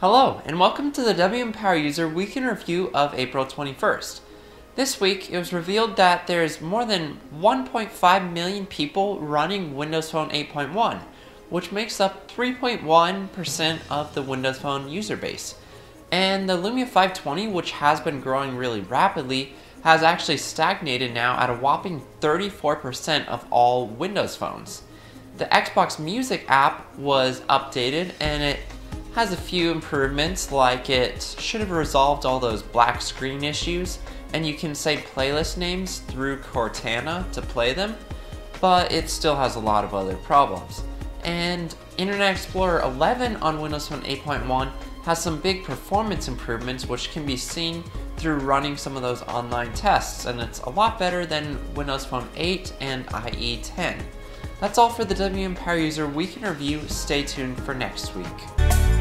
Hello, and welcome to the WM Power User Week in Review of April 21st. This week, it was revealed that there's more than 1.5 million people running Windows Phone 8.1, which makes up 3.1% of the Windows Phone user base. And the Lumia 520, which has been growing really rapidly, has actually stagnated now at a whopping 34% of all Windows phones. The Xbox Music app was updated and it has a few improvements like it should have resolved all those black screen issues and you can say playlist names through Cortana to play them, but it still has a lot of other problems. And Internet Explorer 11 on Windows Phone 8.1 has some big performance improvements which can be seen through running some of those online tests, and it's a lot better than Windows Phone 8 and IE 10. That's all for the WM Power User Week in Review. Stay tuned for next week.